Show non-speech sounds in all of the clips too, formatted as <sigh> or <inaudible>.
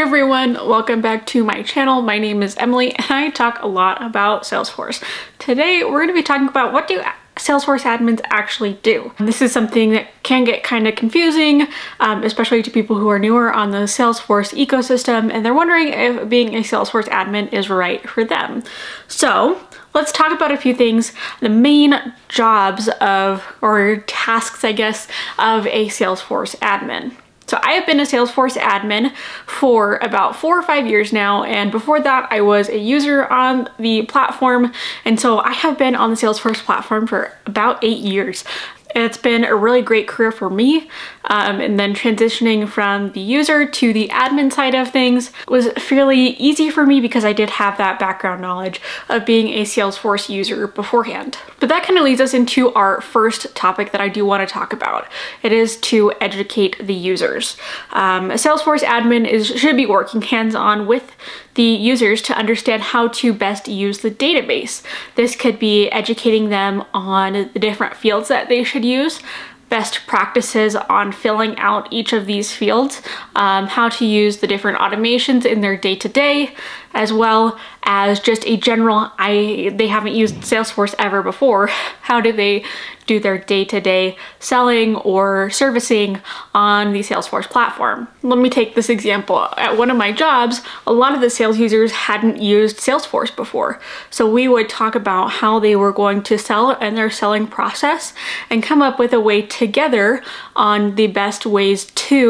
Everyone, welcome back to my channel. My name is Emily and I talk a lot about Salesforce. Today we're going to be talking about what do Salesforce admins actually do. This is something that can get kind of confusing, um, especially to people who are newer on the Salesforce ecosystem and they're wondering if being a Salesforce admin is right for them. So let's talk about a few things, the main jobs of, or tasks I guess, of a Salesforce admin. So I have been a Salesforce admin for about four or five years now and before that I was a user on the platform and so I have been on the Salesforce platform for about eight years. It's been a really great career for me. Um, and then transitioning from the user to the admin side of things was fairly easy for me because I did have that background knowledge of being a Salesforce user beforehand. But that kind of leads us into our first topic that I do want to talk about. It is to educate the users. Um, Salesforce admin is should be working hands-on with the users to understand how to best use the database. This could be educating them on the different fields that they should use, best practices on filling out each of these fields, um, how to use the different automations in their day-to-day, -day, as well as just a general, I they haven't used Salesforce ever before. <laughs> How do they do their day-to-day -day selling or servicing on the Salesforce platform? Let me take this example. At one of my jobs, a lot of the sales users hadn't used Salesforce before. So we would talk about how they were going to sell and their selling process and come up with a way together on the best ways to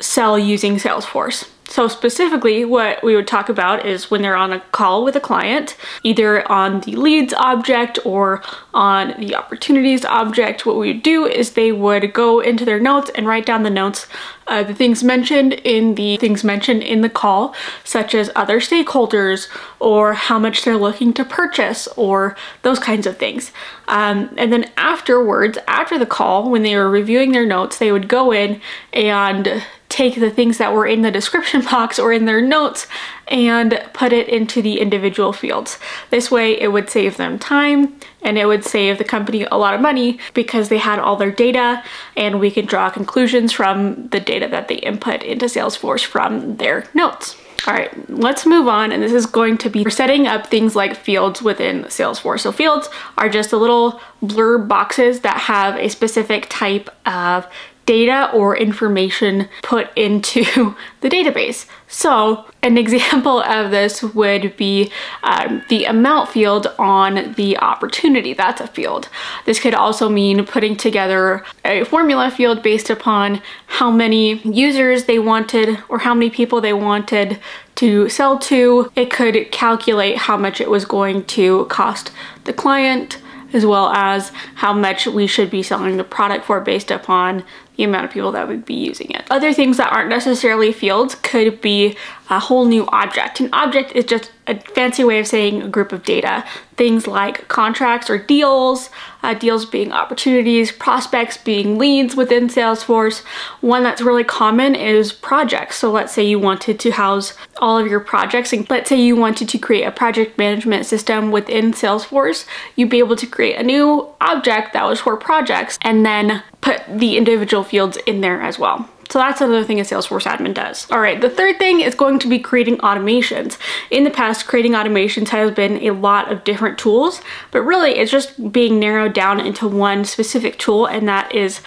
sell using Salesforce. So specifically what we would talk about is when they're on a call with a client, either on the leads object or on the opportunities object, what we would do is they would go into their notes and write down the notes, uh, the things mentioned in the things mentioned in the call, such as other stakeholders or how much they're looking to purchase or those kinds of things. Um, and then afterwards, after the call, when they were reviewing their notes, they would go in and take the things that were in the description box or in their notes and put it into the individual fields. This way it would save them time and it would save the company a lot of money because they had all their data and we could draw conclusions from the data that they input into Salesforce from their notes. All right, let's move on. And this is going to be setting up things like fields within Salesforce. So fields are just the little blurb boxes that have a specific type of data or information put into <laughs> the database. So an example of this would be um, the amount field on the opportunity. That's a field. This could also mean putting together a formula field based upon how many users they wanted or how many people they wanted to sell to. It could calculate how much it was going to cost the client as well as how much we should be selling the product for based upon the amount of people that would be using it. Other things that aren't necessarily fields could be a whole new object. An object is just a fancy way of saying a group of data. Things like contracts or deals, uh, deals being opportunities, prospects being leads within Salesforce. One that's really common is projects. So let's say you wanted to house all of your projects and let's say you wanted to create a project management system within Salesforce, you'd be able to create a new object that was for projects and then put the individual fields in there as well. So that's another thing a Salesforce admin does. All right, the third thing is going to be creating automations. In the past, creating automations has been a lot of different tools, but really it's just being narrowed down into one specific tool, and that is,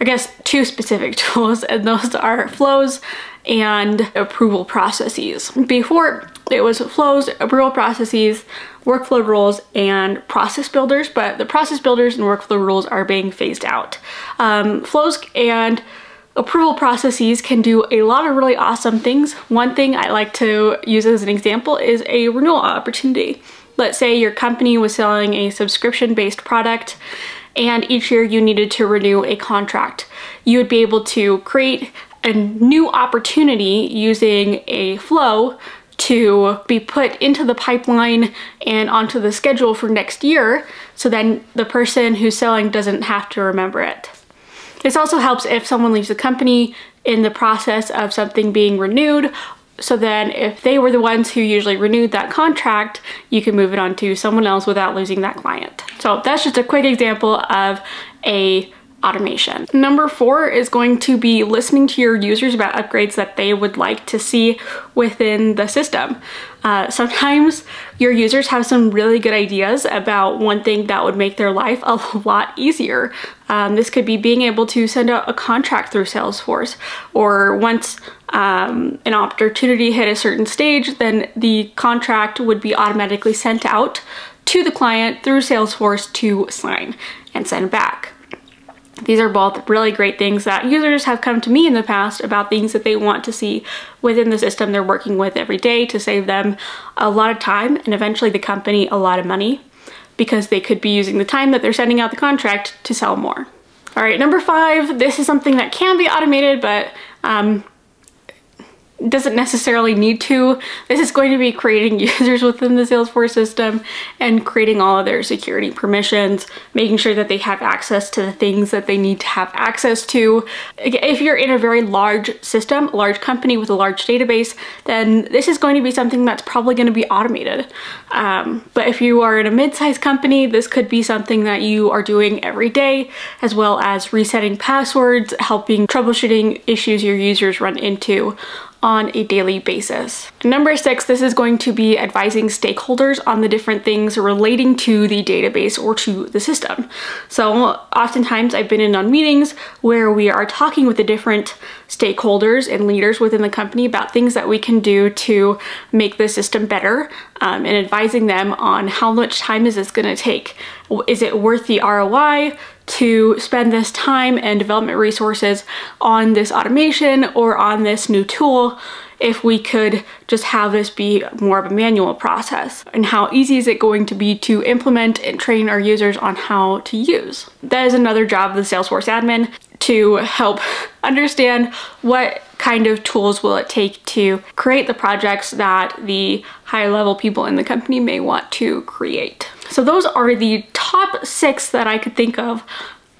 I guess, two specific <laughs> tools, and those are flows and approval processes. Before, it was flows, approval processes, workflow rules, and process builders, but the process builders and workflow rules are being phased out. Um, flows and approval processes can do a lot of really awesome things. One thing I like to use as an example is a renewal opportunity. Let's say your company was selling a subscription-based product and each year you needed to renew a contract. You would be able to create a new opportunity using a flow to be put into the pipeline and onto the schedule for next year so then the person who's selling doesn't have to remember it. This also helps if someone leaves the company in the process of something being renewed so then if they were the ones who usually renewed that contract, you can move it on to someone else without losing that client. So that's just a quick example of a automation. Number four is going to be listening to your users about upgrades that they would like to see within the system. Uh, sometimes your users have some really good ideas about one thing that would make their life a <laughs> lot easier. Um, this could be being able to send out a contract through Salesforce, or once um, an opportunity hit a certain stage, then the contract would be automatically sent out to the client through Salesforce to sign and send back. These are both really great things that users have come to me in the past about things that they want to see within the system they're working with every day to save them a lot of time and eventually the company a lot of money because they could be using the time that they're sending out the contract to sell more. All right, number five, this is something that can be automated, but um, doesn't necessarily need to. This is going to be creating <laughs> users within the Salesforce system and creating all of their security permissions, making sure that they have access to the things that they need to have access to. If you're in a very large system, large company with a large database, then this is going to be something that's probably going to be automated. Um, but if you are in a mid-sized company, this could be something that you are doing every day, as well as resetting passwords, helping troubleshooting issues your users run into on a daily basis. Number six, this is going to be advising stakeholders on the different things relating to the database or to the system. So oftentimes I've been in on meetings where we are talking with the different stakeholders and leaders within the company about things that we can do to make the system better um, and advising them on how much time is this going to take. Is it worth the ROI? To spend this time and development resources on this automation or on this new tool if we could just have this be more of a manual process and how easy is it going to be to implement and train our users on how to use. That is another job of the Salesforce admin to help understand what kind of tools will it take to create the projects that the high level people in the company may want to create. So those are the top six that I could think of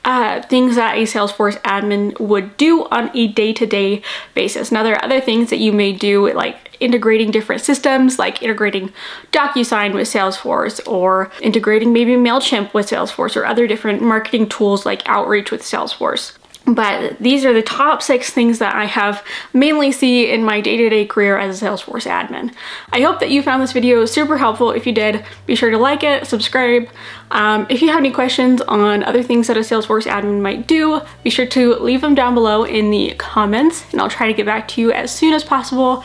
uh, things that a Salesforce admin would do on a day-to-day -day basis. Now there are other things that you may do like integrating different systems like integrating DocuSign with Salesforce or integrating maybe MailChimp with Salesforce or other different marketing tools like Outreach with Salesforce but these are the top six things that I have mainly see in my day-to-day -day career as a Salesforce admin. I hope that you found this video super helpful. If you did, be sure to like it, subscribe. Um, if you have any questions on other things that a Salesforce admin might do, be sure to leave them down below in the comments and I'll try to get back to you as soon as possible.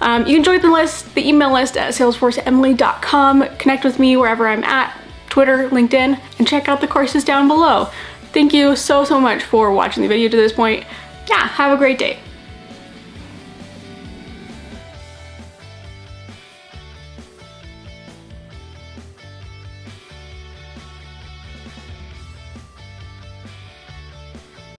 Um, you can join the list, the email list at salesforceemily.com, connect with me wherever I'm at, Twitter, LinkedIn, and check out the courses down below. Thank you so, so much for watching the video to this point. Yeah, have a great day.